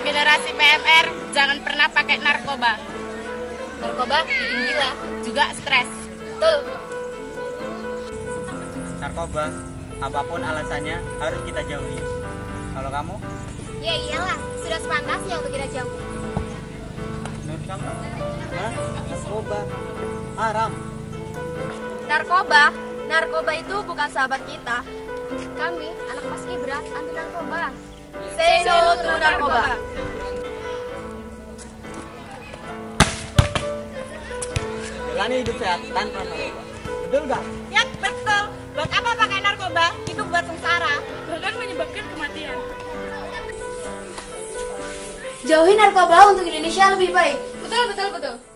generasi PMR jangan pernah pakai narkoba. Narkoba bikin gila. Juga stres. Betul. Narkoba, apa pun alasannya harus kita jauhi. Kalau kamu, Ya iyalah, sudah sepantasnya untuk kita jauhi. menurut kamu? Hah? Narkoba, haram. Narkoba, narkoba itu bukan sahabat kita. Kami, anak paskibra, anti narkoba. Say no to narkoba. Jalani hidup sehat tanpa narkoba. Betul gak? Ya betul. Buat apa pakai narkoba? Itu buat sengsara. Bahkan menyebabkan kematian. Jauhi narkoba untuk Indonesia lebih baik. Betul, betul, betul.